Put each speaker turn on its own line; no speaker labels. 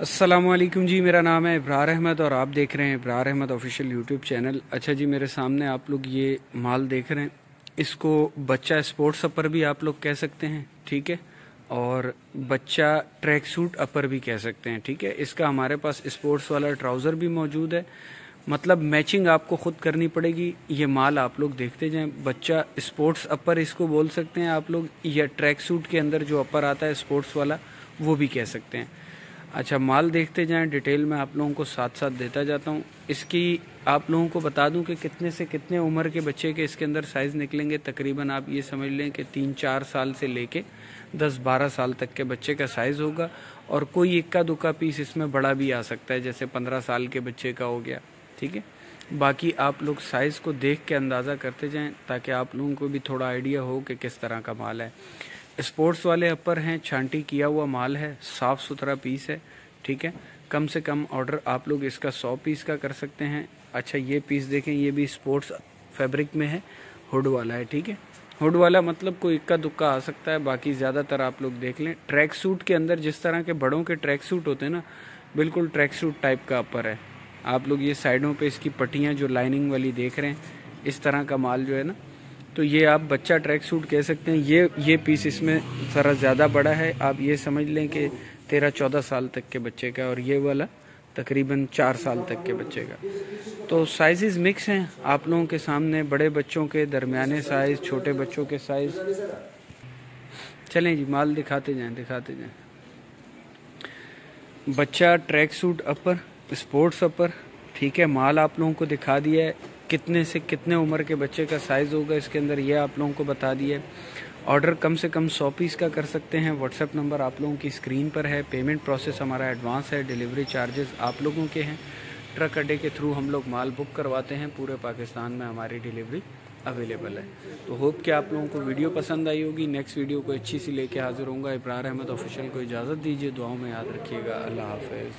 असलम जी, मेरा नाम है इब्रार अहमद और आप देख रहे हैं Ibrar Ahmed official YouTube channel. अच्छा जी, मेरे सामने आप लोग ये माल देख रहे हैं। इसको बच्चा स्पोर्ट्स अपर भी आप लोग कह सकते हैं, ठीक है? और बच्चा ट्रैक सूट अपर भी कह सकते हैं, ठीक है? इसका हमारे पास स्पोर्ट्स वाला ट्राउज़र भी मौजूद है। मतलब मैचिंग आपको खुद करनी पड़ेगी, ये माल आप लोग देखते जाएँ। बच्चा स्पोर्ट्स अपर इसको बोल सकते हैं आप लोग, या ट्रैक सूट के अंदर जो अपर आता है स्पोर्ट्स वाला, वो भी कह सकते हैं। अच्छा माल देखते जाएँ, डिटेल में आप लोगों को साथ साथ देता जाता हूँ। इसकी आप लोगों को बता दूँ कि कितने से कितने उम्र के बच्चे के इसके अंदर साइज़ निकलेंगे? तकरीबन आप ये समझ लें कि तीन चार साल से लेके दस बारह साल तक के बच्चे का साइज़ होगा और कोई इक्का दुक्का पीस इसमें बड़ा भी आ सकता है, जैसे पंद्रह साल के बच्चे का हो गया, ठीक है? बाकी आप लोग साइज़ को देख के अंदाज़ा करते जाएँ, ताकि आप लोगों को भी थोड़ा आइडिया हो कि किस तरह का माल है। स्पोर्ट्स वाले अपर हैं, छांटी किया हुआ माल है, साफ़ सुथरा पीस है, ठीक है? कम से कम ऑर्डर आप लोग इसका सौ पीस का कर सकते हैं। अच्छा ये पीस देखें, ये भी स्पोर्ट्स फैब्रिक में है, हुड वाला है, ठीक है? हुड वाला मतलब कोई इक्का दुक्का आ सकता है, बाकी ज़्यादातर आप लोग देख लें। ट्रैक सूट के अंदर जिस तरह के बड़ों के ट्रैक सूट होते हैं ना, बिल्कुल ट्रैक सूट टाइप का अपर है। आप लोग ये साइडों पे इसकी पट्टियाँ जो लाइनिंग वाली देख रहे हैं, इस तरह का माल जो है ना तो ये आप बच्चा ट्रैक सूट कह सकते हैं। ये ये पीस इसमें ज़रा ज़्यादा बड़ा है। आप ये समझ लें कि तेरह चौदह साल तक के बच्चे का और ये वाला तकरीबन चार साल तक के बच्चे का। तो साइजेस मिक्स हैं। आप लोगों के सामने, बड़े बच्चों के दरमियाने साइज़ छोटे बच्चों के साइज़ चलें जी, माल दिखाते जाएँ दिखाते जाएँ। बच्चा track suit upper sports upper ठीक है, माल आप लोगों को दिखा दिया है। कितने से कितने उम्र के बच्चे का साइज़ होगा, इसके अंदर ये आप लोगों को बता है। ऑर्डर कम से कम सौ पीस का कर सकते हैं। व्हाट्सएप नंबर आप लोगों की स्क्रीन पर है। पेमेंट प्रोसेस हमारा एडवांस है। डिलीवरी चार्जेस आप लोगों के हैं। ट्रक अड्डे के थ्रू हम लोग माल बुक करवाते हैं। पूरे पाकिस्तान में हमारी डिलीवरी अवेलेबल है। तो होप कि आप लोगों को वीडियो पसंद आई होगी। नेक्स्ट वीडियो को अच्छी सी लेके हाजिर होंगे इब्रार अहमद ऑफिशियल को इजाज़त दीजिए। दुआओं में याद रखिएगा। अल्लाह हाफिज़।